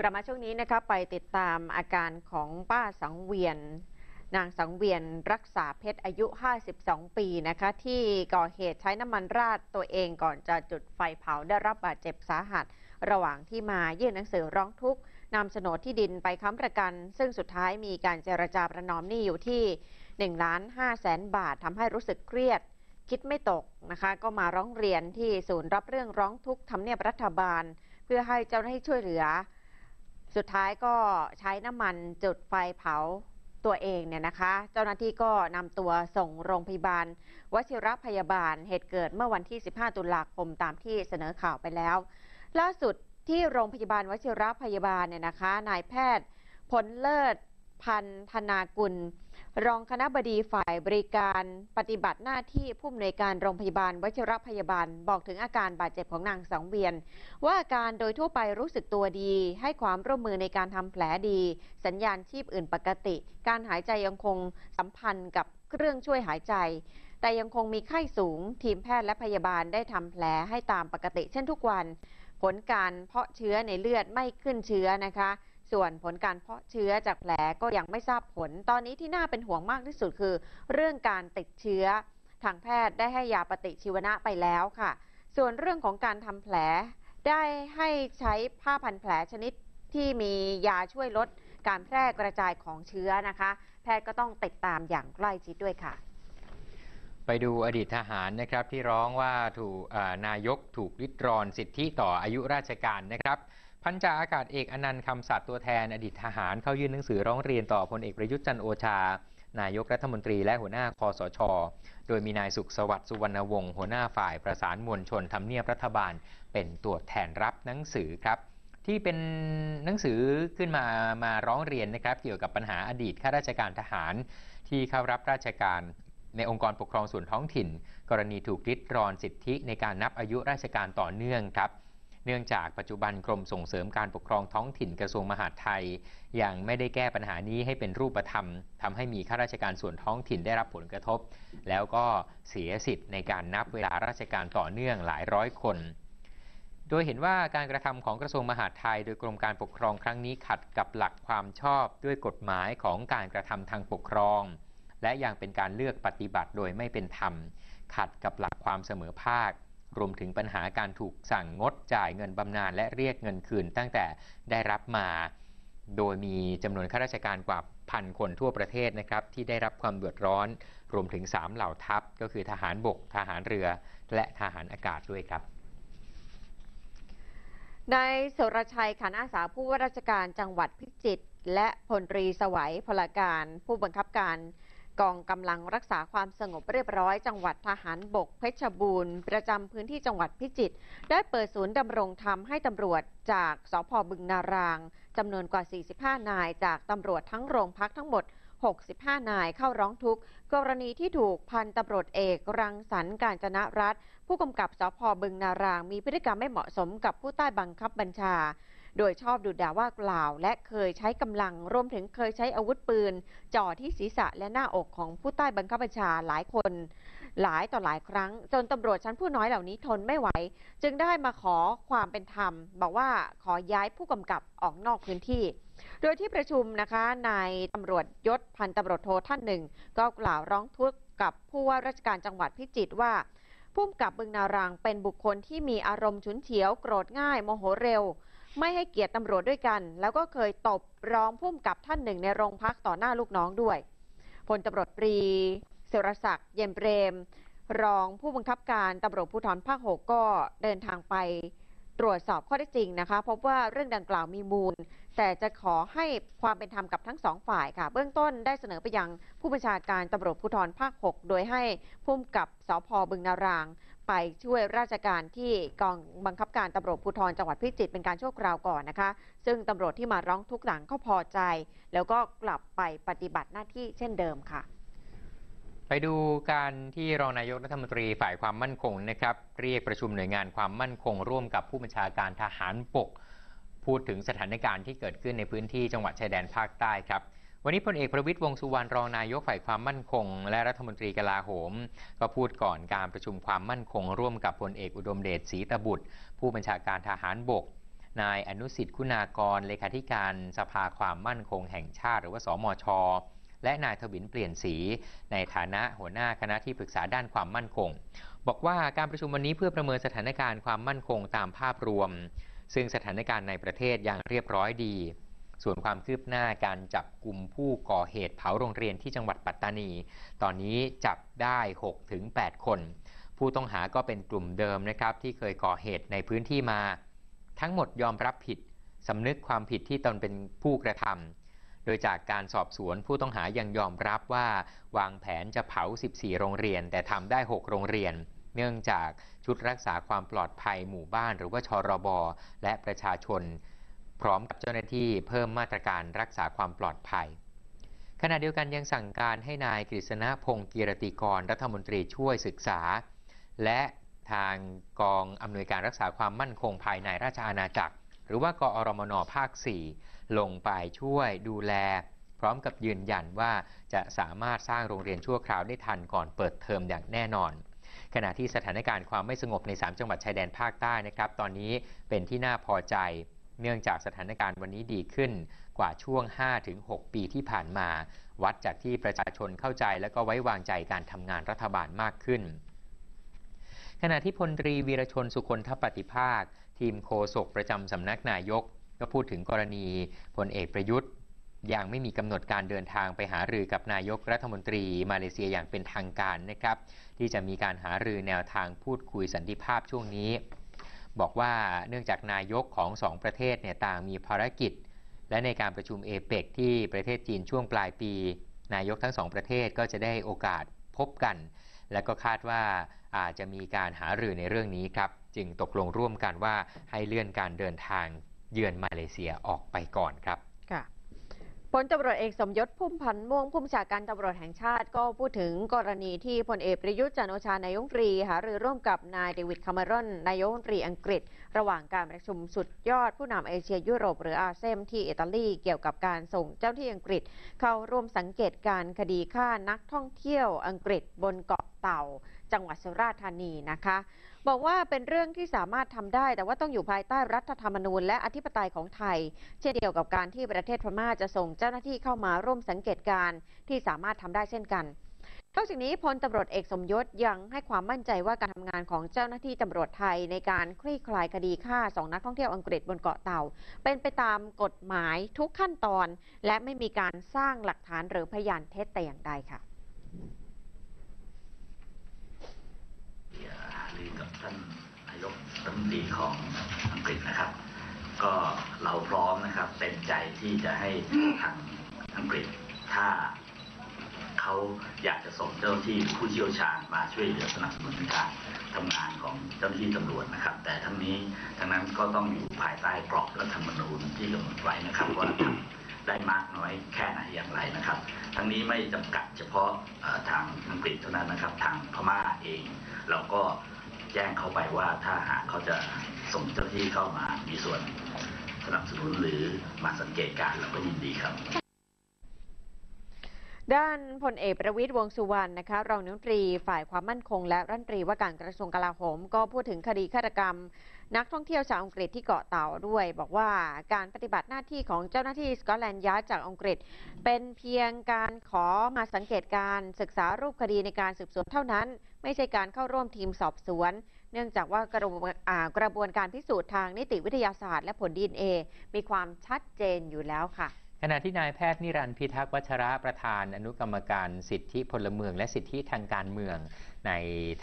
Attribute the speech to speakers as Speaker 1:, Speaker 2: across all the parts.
Speaker 1: กลับมาช่วงนี้นะคะไปติดตามอาการของป้าสังเวียน นางสังเวียนรักษาเพชรอายุ 52 ปีนะคะที่ก่อเหตุใช้น้ำมันราดตัวเองก่อนจะจุดไฟเผาได้รับบาดเจ็บสาหัส ระหว่างที่มายื่นหนังสือร้องทุกข์นำโฉนดที่ดินไปค้ำประกัน ซึ่งสุดท้ายมีการเจรจาประนอมหนี้อยู่ที่1ล้าน5แสนบาททำให้รู้สึกเครียด คิดไม่ตกนะคะก็มาร้องเรียนที่ศูนย์รับเรื่องร้องทุกข์ทำเนียบรัฐบาล เพื่อให้เจ้าหน้าที่ช่วยเหลือ สุดท้ายก็ใช้น้ำมันจุดไฟเผาตัวเองเนี่ยนะคะ เจ้าหน้าที่ก็นำตัวส่งโรงพยาบาล วชิรพยาบาลเหตุเกิดเมื่อวันที่ 15 ตุลาคมตามที่เสนอข่าวไปแล้ว ล่าสุดที่โรงพยาบาลวชิรพยาบาลเนี่ยนะคะนายแพทย์ผลเลิศพันธนากุล รองคณะบดีฝ่ายบริการปฏิบัติหน้าที่ผู้อำนวยการโรงพยาบาลวชิรพยาบาล บอกถึงอาการบาดเจ็บของนางสังเวียน ว่าอาการโดยทั่วไปรู้สึกตัวดี ให้ความร่วมมือในการทำแผลดี สัญญาณชีพอื่นปกติ การหายใจยังคงสัมพันธ์กับเครื่องช่วยหายใจ แต่ยังคงมีไข้สูง ทีมแพทย์และพยาบาลได้ทำแผลให้ตามปกติเช่นทุกวัน ผลการเพาะเชื้อในเลือดไม่ขึ้นเชื้อนะคะ ส่วนผลการเพาะเชื้อจากแผลก็ยังไม่ทราบผล ตอนนี้ที่น่าเป็นห่วงมากที่สุดคือ เรื่องการติดเชื้อ ทางแพทย์ได้ให้ยาปฏิชีวนะไปแล้วค่ะ ส่วนเรื่องของการทำแผล ได้ให้ใช้ผ้าพันแผลชนิดที่มียาช่วยลดการแพร่กระจายของเชื้อนะคะ แพทย์ก็ต้องติดตามอย่างใกล้ชิดด้วยค่ะ
Speaker 2: ไปดูอดีตทหารนะครับที่ร้องว่าถูกนายกถูกริดรอนสิทธิต่ออายุราชการนะครับ พันจ่าอากาศเอกอนันต์คำสัตย์ตัวแทนอดีตทหารเข้ายื่นหนังสือร้องเรียนต่อพลเอกประยุทธ์จันโอชา นายกรัฐมนตรีและหัวหน้าคอสช โดยมีนายสุขสวัสดิ์สุวรรณวงศ์หัวหน้าฝ่ายประสานมวลชนทำเนียบรัฐบาล เป็นตัวแทนรับหนังสือครับ ที่เป็นหนังสือขึ้นมามาร้องเรียนนะครับ เกี่ยวกับปัญหาอดีตข้าราชการทหาร ที่เข้ารับราชการในองค์กรปกครองส่วนท้องถิ่น กรณีถูกริดรอนสิทธิในการนับอายุราชการต่อเนื่องครับ เนื่องจากปัจจุบันกรมส่งเสริมการปกครองท้องถิ่นกระทรวงมหาดไทย ยังไม่ได้แก้ปัญหานี้ให้เป็นรูปธรรมทำให้มีข้าราชการส่วนท้องถิ่นได้รับผลกระทบ แล้วก็เสียสิทธิ์ในการนับเวลาราชการต่อเนื่องหลายร้อยคน โดยเห็นว่าการกระทำของกระทรวงมหาดไทย โดยกรมการปกครองครั้งนี้ขัดกับหลักความชอบด้วยกฎหมายของการกระทำทางปกครอง และยังเป็นการเลือกปฏิบัติโดยไม่เป็นธรรม ขัดกับหลักความเสมอภาค รวมถึงปัญหาการถูกสั่งงดจ่ายเงินบำนาญและเรียกเงินคืนตั้งแต่ได้รับมา โดยมีจำนวนข้าราชการกว่าพันคนทั่วประเทศนะครับที่ได้รับความเดือดร้อน รวมถึง 3 เหล่าทัพ ก็คือทหารบก ทหารเรือ และทหารอากาศด้วยครับ
Speaker 1: นายสุรชัยขันอาสาผู้ว่าราชการจังหวัดพิจิตรและพลตรีสวัยพลการ ผู้บังคับการ กองกำลังรักษาความสงบเรียบร้อยจังหวัดทหารบกเพชรบูรณ์ ประจำพื้นที่จังหวัดพิจิตรได้เปิดศูนย์ดำรงธรรมให้ตำรวจจากสพบึงนารางจำนวนกว่า 45 นาย จากตำรวจทั้งโรงพักทั้งหมด 65 นายเข้าร้องทุกข์ กรณีที่ถูกพันตำรวจเอกรังสรรค์การจนะรัฐ ผู้กำกับสพบึงนาราง มีพฤติกรรมไม่เหมาะสมกับผู้ใต้บังคับบัญชา โดยชอบดุด่าว่ากล่าว และเคยใช้กำลังรวมถึงเคยใช้อาวุธปืน จ่อที่ศีรษะและหน้าอกของผู้ใต้บังคับบัญชาหลายคน หลายต่อหลายครั้ง จนตำรวจชั้นผู้น้อยเหล่านี้ทนไม่ไหว จึงได้มาขอความเป็นธรรม บอกว่าขอย้ายผู้กำกับออกนอกพื้นที่โดยที่ประชุมนะคะนายตำรวจยศพันตำรวจโทท่านหนึ่ง ก็กล่าวร้องทุกข์กับผู้ว่าราชการจังหวัดพิจิตรว่าผู้กำกับบึงนารางเป็นบุคคลที่มีอารมณ์ฉุนเฉียว โกรธง่ายโมโหเร็ว ไม่ให้เกียรติตำรวจด้วยกัน แล้วก็เคยตบรองผู้กำกับท่านหนึ่งในโรงพักต่อหน้าลูกน้องด้วยพลตำรวจตรีเสรศักดิ์เย็นเปรม รองผู้บังคับการตำรวจภูธรภาค6ก็เดินทางไปตรวจสอบข้อเท็จริงนะคะ พบว่าเรื่องดังกล่าวมีมูล แต่จะขอให้ความเป็นธรรมกับทั้งสองฝ่ายค่ะ เบื้องต้นได้เสนอไปยังผู้บัญชาการตำรวจภูธรภาค 6 โดยให้ผู้กำกับสพบึงนาราง ไปช่วยราชการที่กองบังคับการตำรวจภูธรจังหวัดพิจิตรเป็นการชั่วคราวก่อนนะคะ ซึ่งตำรวจที่มาร้องทุกข์หลังก็พอใจ แล้วก็กลับไปปฏิบัติหน้าที่เช่นเดิมค่ะ
Speaker 2: ไปดูการที่รองนายกรัฐมนตรีฝ่ายความมั่นคงนะครับ เรียกประชุมหน่วยงานความมั่นคง ร่วมกับผู้บัญชาการทหารบกพูดถึงสถานการณ์ที่เกิดขึ้นในพื้นที่จังหวัดชายแดนภาคใต้ครับ วันนี้พลเอกประวิตยวงสุวรรณรองนายกฝ่ายความมั่นคง และรัฐมนตรีกลาโหม ก็พูดก่อนการประชุมความมั่นคง ร่วมกับพลเอกอุดมเดชศรีตบุตร ผู้บัญชาการทหารบก นายอนุสิทธิ์คุณากรเลขาธิการสภาความมั่นคงแห่งชาติ หรือว่าสมช และนายทวินเปลี่ยนสี ในฐานะหัวหน้าคณะที่ปรึกษาด้านความมั่นคง บอกว่าการประชุมวันนี้เพื่อประเมินสถานการณ์ความมั่นคงตามภาพรวม ซึ่งสถานการณ์ในประเทศยังเรียบร้อยดี ส่วนความคืบหน้าการจับกลุ่มผู้ก่อเหตุเผาโรงเรียนที่จังหวัดปัตตานี ตอนนี้จับได้6-8คน ผู้ต้องหาก็เป็นกลุ่มเดิมนะครับที่เคยก่อเหตุในพื้นที่มา ทั้งหมดยอมรับผิดสำนึกความผิดที่ตนเป็นผู้กระทำ โดยจากการสอบสวนผู้ต้องหายังยอมรับว่าวางแผนจะเผา 14 โรงเรียน แต่ทำได้ 6 โรงเรียน เนื่องจากชุดรักษาความปลอดภัยหมู่บ้าน หรือว่าชรบและประชาชน พร้อมกับเจ้าหน้าที่เพิ่มมาตรการรักษาความปลอดภัย ขณะเดียวกันยังสั่งการให้นายกฤษณพงศ์กีรติกรรัฐมนตรีช่วยศึกษา และทางกองอำนวยการรักษาความมั่นคงภายในราชอาณาจักร หรือว่ากอรมนภาค 4 ลงไปช่วยดูแล พร้อมกับยืนยันว่าจะสามารถสร้างโรงเรียนชั่วคราวได้ทันก่อนเปิดเทอมอย่างแน่นอนขณะที่สถานการณ์ความไม่สงบใน 3 จังหวัดชายแดนภาคใต้นะครับ ตอนนี้เป็นที่น่าพอใจ เนื่องจากสถานการณ์วันนี้ดีขึ้นกว่าช่วง 5-6 ปีที่ผ่านมา วัดจากที่ประชาชนเข้าใจและก็ไว้วางใจการทำงานรัฐบาลมากขึ้น ขณะที่พลตรีวีรชนสุคนทปฏิภาค ทีมโฆษกประจำสำนักนายก ก็พูดถึงกรณีพลเอกประยุทธ์ยังไม่มีกำหนดการเดินทางไปหารือกับนายกรัฐมนตรีมาเลเซียอย่างเป็นทางการนะครับ ที่จะมีการหารือแนวทางพูดคุยสันติภาพช่วงนี้ บอกว่าเนื่องจากนายกของสองประเทศเนี่ยต่างมีภารกิจ และในการประชุมเอเปกที่ประเทศจีนช่วงปลายปี นายกทั้งสองประเทศก็จะได้โอกาสพบกัน และก็คาดว่าอาจจะมีการหารือในเรื่องนี้ครับ จึงตกลงร่วมกันว่าให้เลื่อนการเดินทางเยือนมาเลเซียออกไปก่อนครับ
Speaker 1: ค่ะ พลตำรวจเอกสมยศพุ่มพันธ์ม่วงผู้บัญชาการตำรวจแห่งชาติก็พูดถึงกรณีที่พลเอกประยุทธ์จันโอชานายกรัฐมนตรีหารือร่วมกับนายเดวิดคาเมรอนนายกรัฐมนตรีอังกฤษ ระหว่างการประชุมสุดยอดผู้นำเอเชียยุโรปหรืออาเซมที่อิตาลีเกี่ยวกับการส่งเจ้าที่อังกฤษ เข้าร่วมสังเกตการคดีฆ่านักท่องเที่ยวอังกฤษบนเกาะเต่า จังหวัดสุราษฎร์ธานีนะคะ บอกว่าเป็นเรื่องที่สามารถทำได้ แต่ว่าต้องอยู่ภายใต้รัฐธรรมนูญและอธิปไตยของไทย เช่นเดียวกับการที่ประเทศพม่าจะส่งเจ้าหน้าที่เข้ามาร่วมสังเกตการที่สามารถทำได้เช่นกันนอกจากนี้พลตำรวจเอกสมยศยังให้ความมั่นใจว่าการทำงานของเจ้าหน้าที่ตำรวจไทยในการคลี่คลายคดีฆ่าสองนักท่องเที่ยวอังกฤษบนเกาะเต่า เป็นไปตามกฎหมายทุกขั้นตอน และไม่มีการสร้างหลักฐานหรือพยานเท็จแต่อย่างใดค่ะ
Speaker 3: หารือกับ ท่านนายกรัฐมนตรีของอังกฤษนะครับ ก็เราพร้อมนะครับเต็มใจที่จะให้ทางอังกฤษถ้าเขาอยากจะส่งเจ้าหน้าที่ผู้เชี่ยวชาญมาช่วยเหลือสนับสนุนการทำงานของเจ้าหน้าที่ตำรวจนะครับ แต่ทั้งนี้ทั้งนั้นก็ต้องอยู่ภายใต้กรอบรัฐธรรมนูญที่กำหนดไว้นะครับว่าทำได้มากน้อยแค่ไหนอย่างไรนะครับ ทั้งนี้ไม่จำกัดเฉพาะทางอังกฤษเท่านั้นนะครับ ทางพม่าเอง เราก็ แจ้งเขาไปว่าถ้าหากเขาจะส่งเจ้าหน้าที่เข้ามามีส่วนสนับสนุนหรือมาสังเกตการณ์เราก็ยินดีครับ
Speaker 1: ด้านพลเอกประวิตยวงษ์สุวรรณนะคะรองนายกรัฐมนตรีฝ่ายความมั่นคง และรัฐมนตรีว่าการกระทรวงกลาโหม ก็พูดถึงคดีฆาตกรรม นักท่องเที่ยวชาวอังกฤษที่เกาะเต่าด้วย บอกว่าการปฏิบัติหน้าที่ของเจ้าหน้าที่สกอตแลนด์ยาร์ดจากอังกฤษ เป็นเพียงการขอมาสังเกตการณ์ศึกษารูปคดีในการสืบสวนเท่านั้น ไม่ใช่การเข้าร่วมทีมสอบสวน เนื่องจากว่ากระบวนกระบวนการพิสูจน์ทางนิติวิทยาศาสตร์และผลดีเอ็นเอมีความชัดเจนอยู่แล้วค่ะ
Speaker 2: ขณะที่นายแพทย์นิรันดร์พิทักษ์วัชระประธาน อนุกรรมการสิทธิพลเมือง และสิทธิทางการเมือง ใน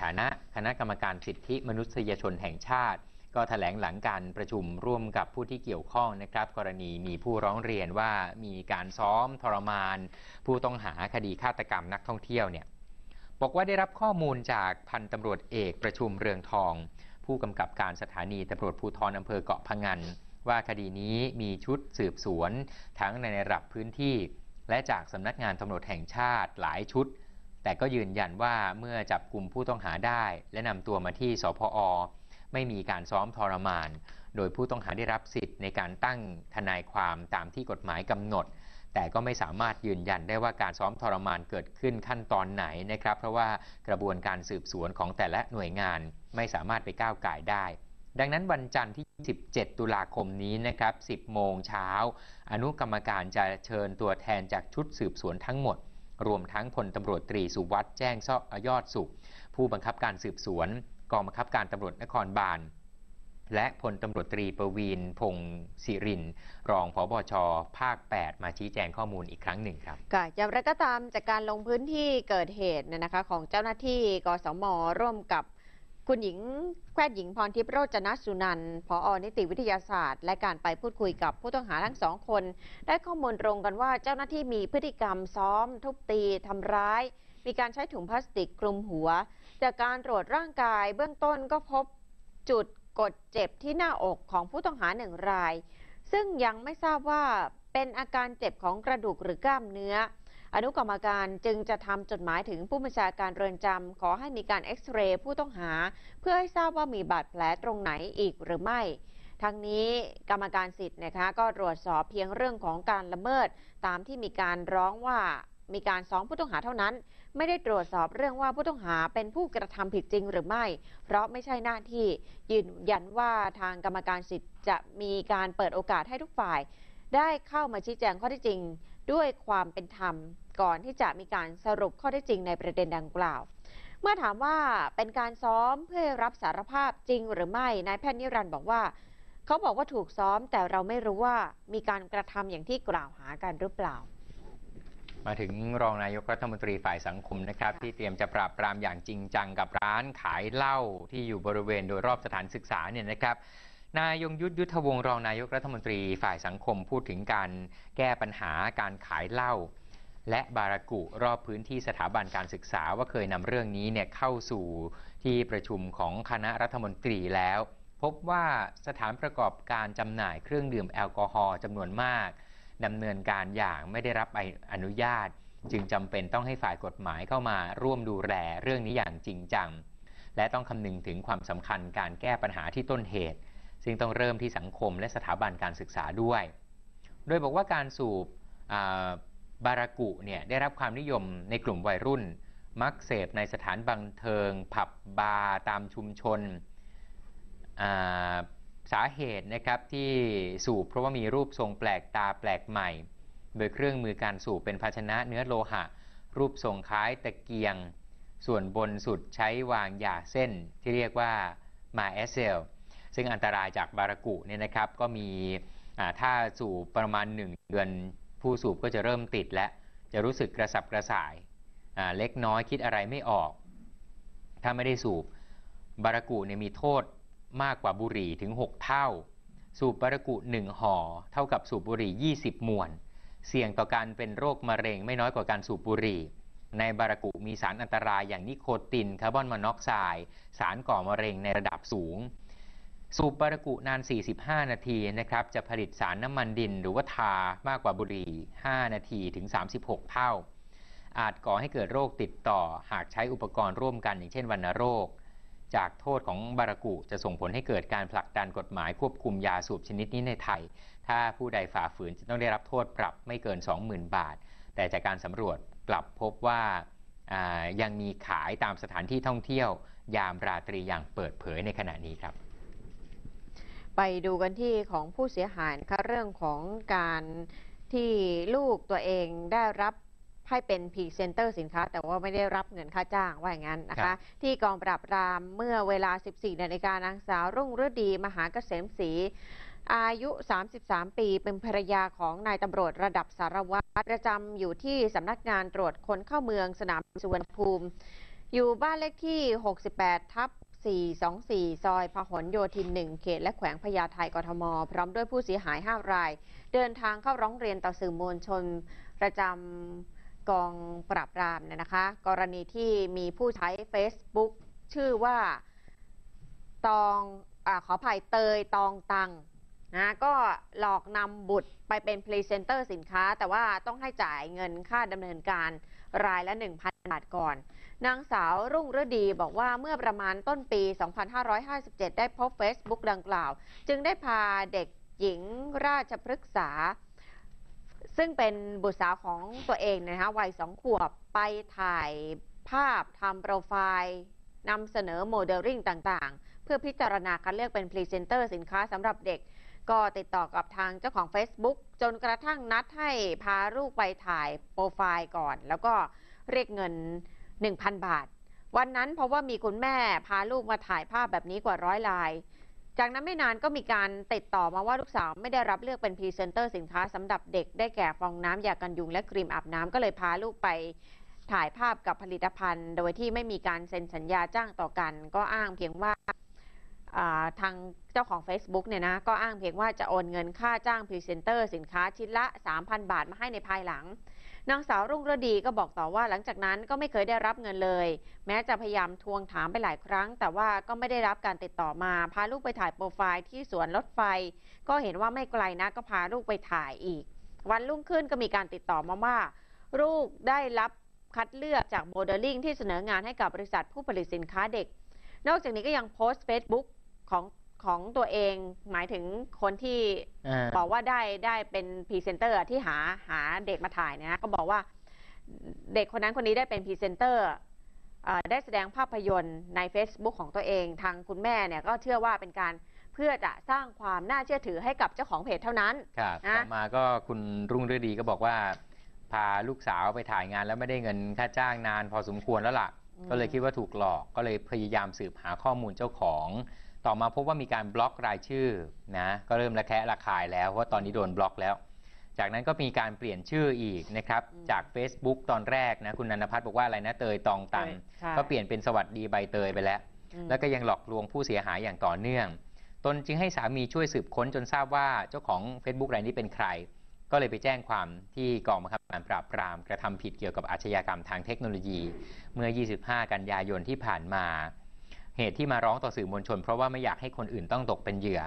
Speaker 2: ฐานะคณะกรรมการสิทธิมนุษยชนแห่งชาติ ก็ถแถลงหลังการประชุมร่วมกับผู้ที่เกี่ยวข้องนะครับ กรณีมีผู้ร้องเรียนว่ามีการซ้อมทรมาน ผู้ต้องหาคดีฆาตกรรมนักท่องเที่ยวเนี่ย บอกว่าได้รับข้อมูลจากพันตำรวจเอกประชุมเรืองทอง ผู้กำกับการสถานีตำรวจภูธรอำเภอเกาะพะงัน ว่าคดีนี้มีชุดสืบสวน ทั้งในระดับพื้นที่ และจากสำนักงานตำรวจแห่งชาติหลายชุด แต่ก็ยืนยันว่าเมื่อจับกลุ่มผู้ต้องหาได้ และนำตัวมาที่สพอ ไม่มีการซ้อมทรมาน โดยผู้ต้องหาได้รับสิทธิ์ในการตั้งทนายความตามที่กฎหมายกำหนด แต่ก็ไม่สามารถยืนยันได้ว่าการซ้อมทรมานเกิดขึ้นขั้นตอนไหนนะครับ เพราะว่ากระบวนการสืบสวนของแต่ละหน่วยงานไม่สามารถไปก้าวไก่ได้ ดังนั้นวันจันทร์ที่ 17 ตุลาคมนี้นะครับ 10 โมงเช้า อนุกรรมการจะเชิญตัวแทนจากชุดสืบสวนทั้งหมด รวมทั้งพลตำรวจตรีสุวัสด์แจ้งยอดสุข ผู้บังคับการสืบสวน กองบังคับการตำรวจนครบาล และพลตำรวจตรีประวีนพงศิรินทร์รองผบช ภาค 8 มาชี้แจงข้อมูลอีกครั้งหนึ่งครับ
Speaker 1: ค่ะอย่างไรก็ตามจากการลงพื้นที่เกิดเหตุเนี่ยนะคะ ของเจ้าหน้าที่กสมร่วมกับคุณหญิงแพทย์หญิงพรทิพย์โรจนสุนันท์ผอนิติวิทยาศาสตร์ และการไปพูดคุยกับผู้ต้องหาทั้งสองคน ได้ข้อมูลตรงกันว่าเจ้าหน้าที่มีพฤติกรรมซ้อม ทุบตีทำร้าย มีการใช้ถุงพลาสติกคลุมหัว จากการตรวจร่างกายเบื้องต้นก็พบจุด กดเจ็บที่หน้าอกของผู้ต้องหาหนึ่งราย ซึ่งยังไม่ทราบว่าเป็นอาการเจ็บของกระดูกหรือกล้ามเนื้อ อนุกรรมการจึงจะทำจดหมายถึงผู้บัญชาการเรือนจำขอให้มีการเอ็กซเรย์ผู้ต้องหา เพื่อให้ทราบว่ามีบาดแผลตรงไหนอีกหรือไม่ทั้งนี้กรรมการสิทธิ์นะคะก็ตรวจสอบเพียงเรื่องของการละเมิด ตามที่มีการร้องว่ามีการซ้อมผู้ต้องหาเท่านั้น ไม่ได้ตรวจสอบเรื่องว่าผู้ต้องหาเป็นผู้กระทำผิดจริงหรือไม่ เพราะไม่ใช่หน้าที่ยืนยันว่าทางกรรมการสิทธิ์จะมีการเปิดโอกาสให้ทุกฝ่าย ได้เข้ามาชี้แจงข้อเท็จจริง ด้วยความเป็นธรรม ก่อนที่จะมีการสรุปข้อเท็จจริงในประเด็นดังกล่าว เมื่อถามว่าเป็นการซ้อมเพื่อรับสารภาพจริงหรือไม่นายแพทย์นิรันดร์บอกว่าเขาบอกว่าถูกซ้อมแต่เราไม่รู้ว่ามีการกระทำอย่างที่กล่าวหากันหรือเปล่า
Speaker 2: มาถึงรองนายกรัฐมนตรีฝ่ายสังคมนะครับ ที่เตรียมจะปราบปรามอย่างจริงจังกับร้านขายเหล้าที่อยู่บริเวณโดยรอบสถานศึกษาเนี่ยนะครับนายยงยุทธยุทธวงศ์รองนายกรัฐมนตรีฝ่ายสังคมพูดถึงการแก้ปัญหาการขายเหล้าและบารากุรอบพื้นที่สถาบันการศึกษาว่าเคยนำเรื่องนี้เนี่ยเข้าสู่ที่ประชุมของคณะรัฐมนตรีแล้ว พบว่าสถานประกอบการจำหน่ายเครื่องดื่มแอลกอฮอล์จำนวนมาก ดำเนินการอย่างไม่ได้รับใบอนุญาต จึงจำเป็นต้องให้ฝ่ายกฎหมายเข้ามาร่วมดูแลเรื่องนี้อย่างจริงจัง และต้องคำนึงถึงความสำคัญการแก้ปัญหาที่ต้นเหตุ ซึ่งต้องเริ่มที่สังคมและสถาบันการศึกษาด้วย โดยบอกว่าการสูบบารากุเนี่ยได้รับความนิยมในกลุ่มวัยรุ่น มักเสพในสถานบันเทิง ผับบาร์ตามชุมชน สาเหตุนะครับที่สูบเพราะว่ามีรูปทรงแปลกตาแปลกใหม่ โดยเครื่องมือการสูบเป็นภาชนะเนื้อโลหะ รูปทรงคล้ายตะเกียง ส่วนบนสุดใช้วางหยาเส้นที่เรียกว่ามาเอเซลซึ่งอันตรายจากบารากุเนี่ยนะครับก็มีถ้าสูบประมาณ 1 เดือน ผู้สูบก็จะเริ่มติดและจะรู้สึกกระสับกระส่ายาเล็กน้อยคิดอะไรไม่ออก ถ้าไม่ได้สูบบารากุเนี่ยมีโทษ มากกว่าบุหรี่ถึง 6 เท่า สูบบารากุ1ห่อเท่ากับสูบบุหรี่ 20 มวน เสี่ยงต่อการเป็นโรคมะเร็งไม่น้อยกว่าการสูบบุหรี่ ในบารากุมีสารอันตรายอย่างนิโคตินคาร์บอนมอนอกไซด์สารก่อมะเร็งในระดับสูง สูบบารากุนาน 45 นาทีนะครับจะผลิตสารน้ำมันดินหรือว่าทามากกว่าบุหรี่ 5 นาทีถึง 36 เท่าอาจก่อให้เกิดโรคติดต่อหากใช้อุปกรณ์ร่วมกันอย่างเช่นวัณโรค จากโทษของบารากุจะส่งผลให้เกิดการผลักดันกฎหมายควบคุมยาสูบชนิดนี้ในไทย ถ้าผู้ใดฝ่าฝืนจะต้องได้รับโทษปรับไม่เกิน 20,000 บาท แต่จากการสำรวจกลับพบว่ายังมีขายตามสถานที่ท่องเที่ยวยามราตรีอย่างเปิดเผยในขณะนี้ครับ
Speaker 1: ไปดูกันที่ของผู้เสียหายนะคะเรื่องของการที่ลูกตัวเองได้รับ ให้เป็นพรีเซนเตอร์สินค้า แต่ว่าไม่ได้รับเงินค่าจ้างว่าอย่างนั้นนะ
Speaker 2: คะ
Speaker 1: ครั
Speaker 2: บ
Speaker 1: ที่กองปราบปรามเมื่อเวลา 14 นาฬิกานางสาวรุ่งฤดีมหาเกษมศรีอายุ 33 ปี เป็นภรรยาของนายตำรวจระดับสารวัตรประจำอยู่ที่สำนักงานตรวจคนเข้าเมืองสนามบินสุวรรณภูมิ อยู่บ้านเลขที่ 68 ทับ 424 ซอยพหลโยธิน 1 เขตและแขวงพญาไทกทม พร้อมด้วยผู้เสียหาย 5 ราย เดินทางเข้าร้องเรียนต่อสื่อมวลชนประจำ กองปราบปรามเนี่ยนะคะ กรณีที่มีผู้ใช้ Facebook ชื่อว่าตองอขออภัยเตยตองตังนะก็หลอกนำบุตรไปเป็นพรีเซนเตอร์สินค้า แต่ว่าต้องให้จ่ายเงินค่าดำเนินการรายละ 1,000 บาทก่อน นางสาวรุ่งฤดีบอกว่าเมื่อประมาณต้นปี 2557 ได้พบ Facebook ดังกล่าว จึงได้พาเด็กหญิงราชพฤกษา ซึ่งเป็นบุตรสาวของตัวเองนะคะวัยสองขวบไปถ่ายภาพทำโปรไฟล์นำเสนอโมเดลลิ่งต่างๆ เพื่อพิจารณาคัดเลือกเป็นพรีเซนเตอร์สินค้าสำหรับเด็ก ก็ติดต่อกับทางเจ้าของ Facebook จนกระทั่งนัดให้พาลูกไปถ่ายโปรไฟล์ก่อน แล้วก็เรียกเงิน 1,000 บาท วันนั้นเพราะว่ามีคุณแม่พาลูกมาถ่ายภาพแบบนี้กว่าร้อยราย จากนั้นไม่นานก็มีการติดต่อมาว่าลูกสาวไม่ได้รับเลือกเป็นพรีเซนเตอร์สินค้าสำหรับเด็กได้แก่ฟองน้ำยากันยุงและครีมอาบน้ำก็เลยพาลูกไปถ่ายภาพกับผลิตภัณฑ์ โดยที่ไม่มีการเซ็นสัญญาจ้างต่อกัน ก็อ้างเพียงว่าอ่าทางเจ้าของ Facebook เนี่ยนะก็อ้างเพียงว่าจะโอนเงินค่าจ้างพรีเซนเตอร์สินค้าชิ้นละ 3,000 บาทมาให้ในภายหลัง นางสาวรุ่งฤดีก็บอกต่อว่าหลังจากนั้นก็ไม่เคยได้รับเงินเลย แม้จะพยายามทวงถามไปหลายครั้ง แต่ว่าก็ไม่ได้รับการติดต่อมา พาลูกไปถ่ายโปรไฟล์ที่สวนรถไฟ ก็เห็นว่าไม่ไกลนะก็พาลูกไปถ่ายอีก วันรุ่งขึ้นก็มีการติดต่อมาว่าลูกได้รับคัดเลือกจากโมเดลลิ่งที่เสนองานให้กับบริษัทผู้ผลิตสินค้าเด็ก นอกจากนี้ก็ยังโพสต์ Facebook ของ ของตัวเองหมายถึงคนที่
Speaker 2: อ่า
Speaker 1: บอกว่าได้ได้เป็นพรีเซนเตอร์ที่หาหาเด็กมาถ่ายเนี่ยนะก็บอกว่าเด็กคนนั้นคนนี้ได้เป็นพรีเซนเตอร์เอ่อได้แสดงภาพยนตร์ใน Facebook ของตัวเอง ทางคุณแม่เนี่ยก็เชื่อว่าเป็นการเพื่อจะสร้างความน่าเชื่อถือให้กับเจ้าของเพจเท่านั้น
Speaker 2: ครับ
Speaker 1: นะ
Speaker 2: ต่อมาก็คุณรุ่งฤดีก็บอกว่า พาลูกสาวไปถ่ายงานแล้วไม่ได้เงินค่าจ้างนานพอสมควรแล้วล่ะ
Speaker 1: อืม
Speaker 2: ก็เลยคิดว่าถูกหลอกก็เลยพยายามสืบหาข้อมูลเจ้าของ ต่อมาพบว่ามีการบล็อกรายชื่อนะก็เริ่มระแคะระคายแล้วเพราะว่าตอนนี้โดนบล็อกแล้ว จากนั้นก็มีการเปลี่ยนชื่ออีกนะครับ
Speaker 1: อืม
Speaker 2: จาก Facebook ตอนแรกนะคุณนันพัฒน์บอกว่าอะไรนะเตยตองตัง
Speaker 1: ใช่
Speaker 2: ก็เปลี่ยนเป็นสวัสดีใบเตยไปแล้ว
Speaker 1: อืม
Speaker 2: แล้วก็ยังหลอกลวงผู้เสียหายอย่างต่อเนื่อง ตนจึงให้สามีช่วยสืบค้นจนทราบว่าเจ้าของ Facebook รายนี้เป็นใคร ก็เลยไปแจ้งความที่กองบังคับการปราบปรามกระทำผิดเกี่ยวกับอาชญากรรมทางเทคโนโลยี เมื่อ 25 กันยายนที่ผ่านมา เหตุที่มาร้องต่อสื่อมวลชน เพราะว่าไม่อยากให้คนอื่นต้องตกเป็นเหยื่อ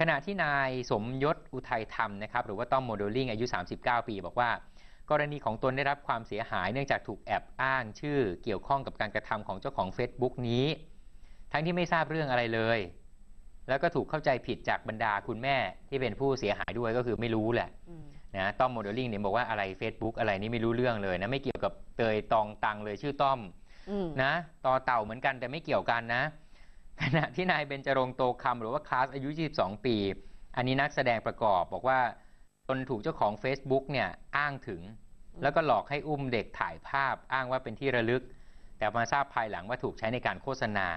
Speaker 2: ขณะที่นายสมยศอุทัยธรรมนะครับหรือว่าต้อมโมเดลลิ่งอายุ 39 ปี บอกว่า กรณีของตนได้รับความเสียหายเนื่องจากถูกแอบอ้างชื่อเกี่ยวข้องกับการกระทำของเจ้าของ Facebook นี้ ทั้งที่ไม่ทราบเรื่องอะไรเลย แล้วก็ถูกเข้าใจผิดจากบรรดาคุณแม่ที่เป็นผู้เสียหายด้วยก็คือไม่รู้แหละ
Speaker 1: อืม
Speaker 2: นะต้อมโมเดลลิ่งเนี่ยบอกว่าอะไร Facebook อะไรนี่ไม่รู้เรื่องเลยนะไม่เกี่ยวกับเตยตองตังเลยชื่อต้อม
Speaker 1: อืม
Speaker 2: นะต่อเต่าเหมือนกันแต่ไม่เกี่ยวกันนะขณะที่นายเบญจรงค์โตคำหรือว่าคลาสอายุ 22 ปี อันนี้นักแสดงประกอบบอกว่าตนถูกเจ้าของ Facebook เนี่ยอ้างถึง แล้วก็หลอกให้อุ้มเด็กถ่ายภาพอ้างว่าเป็นที่ระลึก แต่มาทราบภายหลังว่าถูกใช้ในการโฆษณา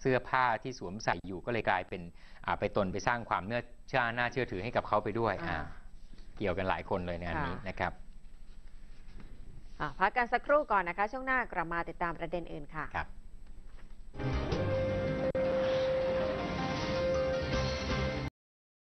Speaker 2: เสื้อผ้าที่สวมใส่อยู่ก็เลยกลายเป็นอ่าไปตนไปสร้างความเนื้อเชื่อน่าเชื่อถือให้กับเขาไปด้วย
Speaker 1: อ่า
Speaker 2: อ่าเกี่ยวกันหลายคนเลยในอันนี้
Speaker 1: ค่ะ
Speaker 2: นะครับ
Speaker 1: อะ พักกันสักครู่ก่อนนะคะ ช่วงหน้ากลับมาติดตามประเด็นอื่นค่ะ
Speaker 2: ครับ